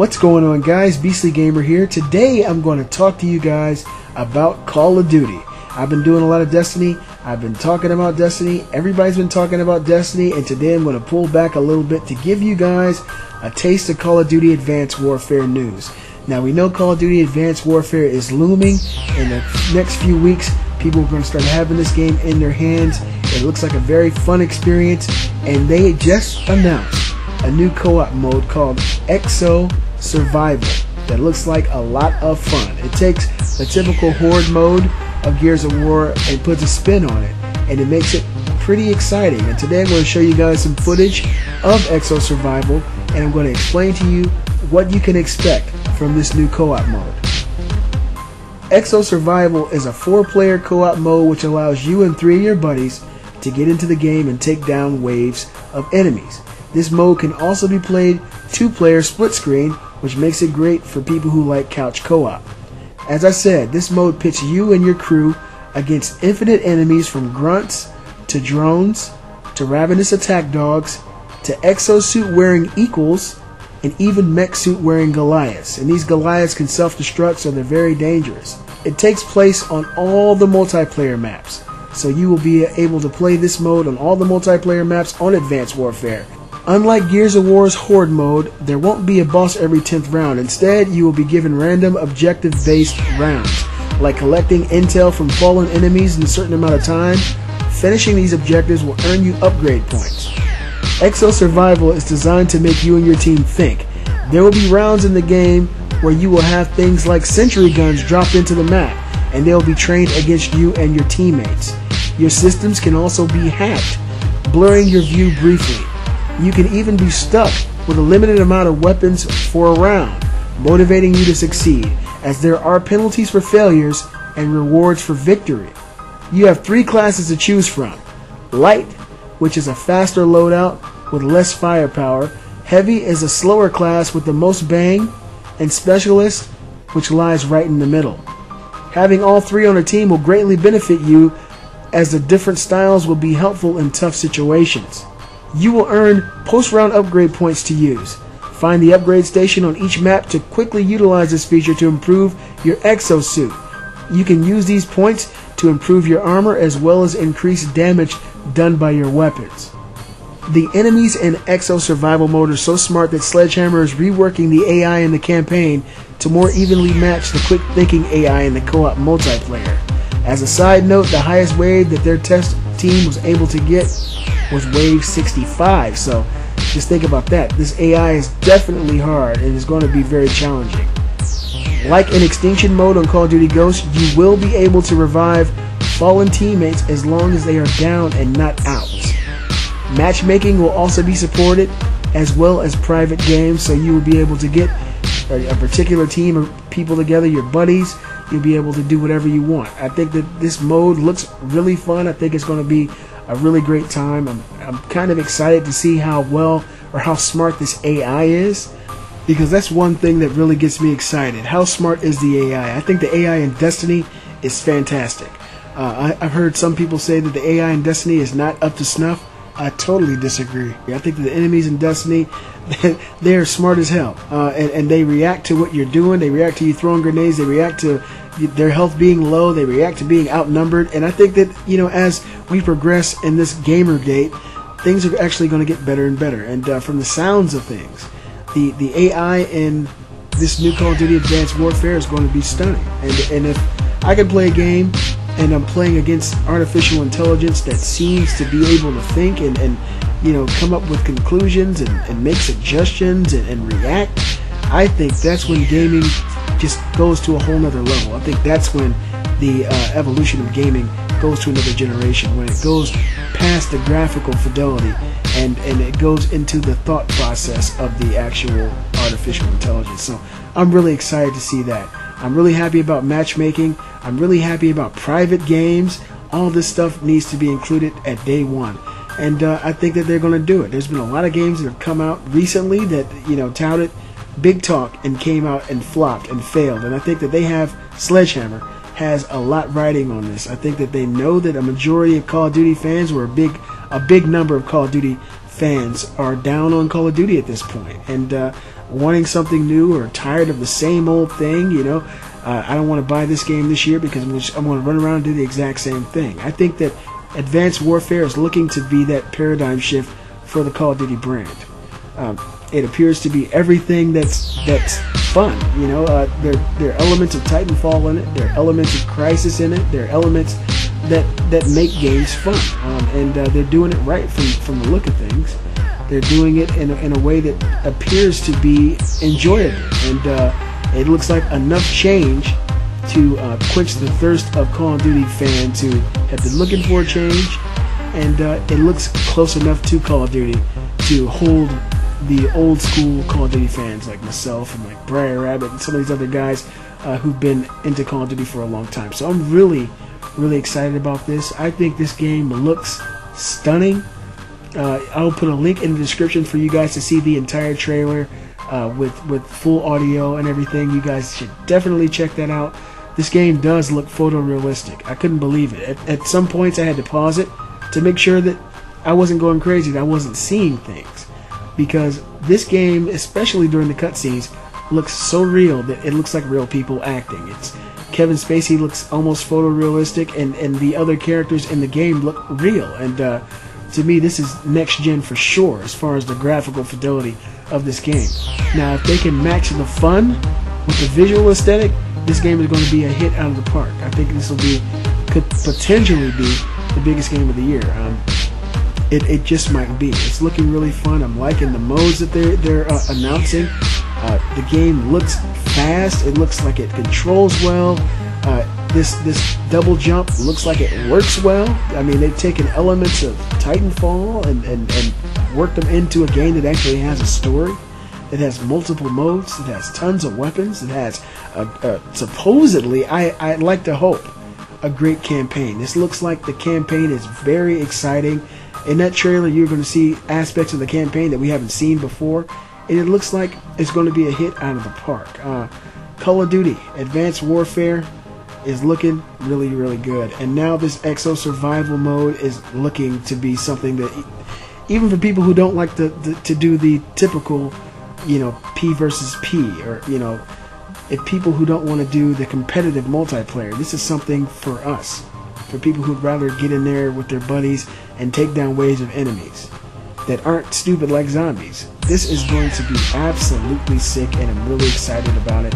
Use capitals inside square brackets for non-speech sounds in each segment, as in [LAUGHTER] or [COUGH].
What's going on, guys? Beastly Gamer here. Today, I'm going to talk to you guys about Call of Duty. I've been doing a lot of Destiny. I've been talking about Destiny. Everybody's been talking about Destiny, and today I'm going to pull back a little bit to give you guys a taste of Call of Duty Advanced Warfare news. Now, we know Call of Duty Advanced Warfare is looming. In the next few weeks, people are going to start having this game in their hands. It looks like a very fun experience, and they just announced a new co-op mode called Exo Survival that looks like a lot of fun. It takes the typical horde mode of Gears of War and puts a spin on it, and it makes it pretty exciting. And today I'm going to show you guys some footage of Exo Survival, and I'm going to explain to you what you can expect from this new co-op mode. Exo Survival is a four-player co-op mode which allows you and three of your buddies to get into the game and take down waves of enemies. This mode can also be played two-player split screen, which makes it great for people who like couch co-op. As I said, this mode pits you and your crew against infinite enemies from grunts to drones to ravenous attack dogs to exosuit wearing equals and even mech suit wearing Goliaths. And these Goliaths can self destruct, so they're very dangerous. It takes place on all the multiplayer maps, so you will be able to play this mode on all the multiplayer maps on Advanced Warfare. Unlike Gears of War's Horde mode, there won't be a boss every 10th round. Instead, you will be given random objective based rounds, like collecting intel from fallen enemies in a certain amount of time. Finishing these objectives will earn you upgrade points. Exo Survival is designed to make you and your team think. There will be rounds in the game where you will have things like sentry guns dropped into the map, and they will be trained against you and your teammates. Your systems can also be hacked, blurring your view briefly. You can even be stuck with a limited amount of weapons for a round, motivating you to succeed, as there are penalties for failures and rewards for victory. You have three classes to choose from Light, which is a faster loadout with less firepower, Heavy is a slower class with the most bang, and Specialist, which lies right in the middle. Having all three on a team will greatly benefit you as the different styles will be helpful in tough situations. You will earn post-round upgrade points to use. Find the upgrade station on each map to quickly utilize this feature to improve your exosuit. You can use these points to improve your armor as well as increase damage done by your weapons. The enemies in Exo Survival Mode are so smart that Sledgehammer is reworking the AI in the campaign to more evenly match the quick thinking AI in the co-op multiplayer. As a side note, the highest wave that their test team was able to get was wave 65. So just think about that. This AI is definitely hard and is going to be very challenging. Like in Extinction mode on Call of Duty Ghosts, you will be able to revive fallen teammates as long as they are down and not out. Matchmaking will also be supported, as well as private games, so you will be able to get a, a particular team of people together, your buddies. You'll be able to do whatever you want. I think that this mode looks really fun. I think it's going to be a really great time. I'm, I'm kind of excited to see how well or how smart this AI is because that's one thing that really gets me excited. How smart is the AI? I think the AI in Destiny is fantastic. Uh, I, have heard some people say that the AI in Destiny is not up to snuff. I totally disagree. I think the enemies in Destiny, [LAUGHS] they're smart as hell, uh, and, and they react to what you're doing. They react to you throwing grenades. They react to their health being low. They react to being outnumbered. And I think that you know, as we progress in this gamergate, things are actually going to get better and better. And uh, from the sounds of things, the the AI in this new Call of Duty Advanced Warfare is going to be stunning. And and if I can play a game and I'm playing against artificial intelligence that seems to be able to think and, and you know come up with conclusions and, and make suggestions and, and react, I think that's when gaming just goes to a whole nother level. I think that's when the uh, evolution of gaming goes to another generation, when it goes past the graphical fidelity and, and it goes into the thought process of the actual artificial intelligence. So I'm really excited to see that. I'm really happy about matchmaking. I'm really happy about private games. All this stuff needs to be included at day one. And uh, I think that they're going to do it. There's been a lot of games that have come out recently that, you know, touted big talk and came out and flopped and failed. And I think that they have Sledgehammer has a lot riding on this. I think that they know that a majority of Call of Duty fans, or a big, a big number of Call of Duty fans, are down on Call of Duty at this point. And uh, wanting something new or tired of the same old thing, you know, uh, I don't want to buy this game this year because I'm, just, I'm going to run around and do the exact same thing. I think that Advanced Warfare is looking to be that paradigm shift for the Call of Duty brand. Um, it appears to be everything that's that's fun. You know, uh, there there are elements of Titanfall in it. There are elements of Crysis in it. There are elements that that make games fun, um, and uh, they're doing it right from from the look of things. They're doing it in a, in a way that appears to be enjoyable, and uh, it looks like enough change to uh, quench the thirst of Call of Duty fans who have been looking for a change, and uh, it looks close enough to Call of Duty to hold the old school Call of Duty fans like myself and like Briar Rabbit and some of these other guys uh, who've been into Call of Duty for a long time. So I'm really, really excited about this. I think this game looks stunning. Uh, I'll put a link in the description for you guys to see the entire trailer uh, with with full audio and everything. You guys should definitely check that out. This game does look photorealistic. I couldn't believe it. At, at some points, I had to pause it to make sure that I wasn't going crazy, that I wasn't seeing things. Because this game, especially during the cutscenes, looks so real that it looks like real people acting. It's Kevin Spacey looks almost photorealistic, and, and the other characters in the game look real. And uh, to me, this is next gen for sure as far as the graphical fidelity of this game. Now, if they can match the fun with the visual aesthetic, this game is going to be a hit out of the park. I think this will be could potentially be the biggest game of the year. Um, it, it just might be. It's looking really fun. I'm liking the modes that they're they're uh, announcing. Uh, the game looks fast. It looks like it controls well. Uh, this this double jump looks like it works well. I mean, they've taken elements of Titanfall and, and, and worked them into a game that actually has a story. It has multiple modes. It has tons of weapons. It has a, a, supposedly, I I'd like to hope, a great campaign. This looks like the campaign is very exciting. In that trailer, you're going to see aspects of the campaign that we haven't seen before, and it looks like it's going to be a hit out of the park. Uh, Call of Duty Advanced Warfare is looking really, really good, and now this Exo Survival mode is looking to be something that, even for people who don't like to, to, to do the typical, you know, P versus P, or you know, if people who don't want to do the competitive multiplayer, this is something for us for people who'd rather get in there with their buddies and take down waves of enemies that aren't stupid like zombies. This is going to be absolutely sick, and I'm really excited about it.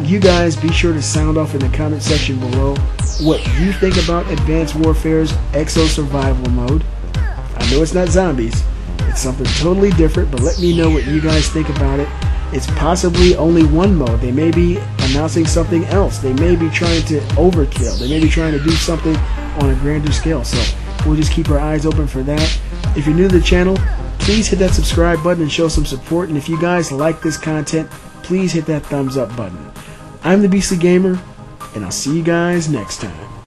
You guys be sure to sound off in the comment section below what you think about Advanced Warfare's Exo Survival Mode. I know it's not zombies, it's something totally different, but let me know what you guys think about it. It's possibly only one mode. They may be announcing something else. They may be trying to overkill. They may be trying to do something on a grander scale. So we'll just keep our eyes open for that. If you're new to the channel, please hit that subscribe button and show some support. And if you guys like this content, please hit that thumbs up button. I'm the Beastly Gamer, and I'll see you guys next time.